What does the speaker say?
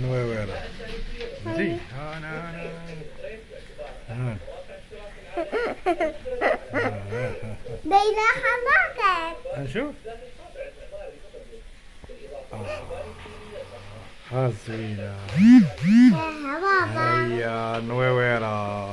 nueve Sí. No, no, no. Bijna gaan maken. En zo? Hazina. Ja, nueve era.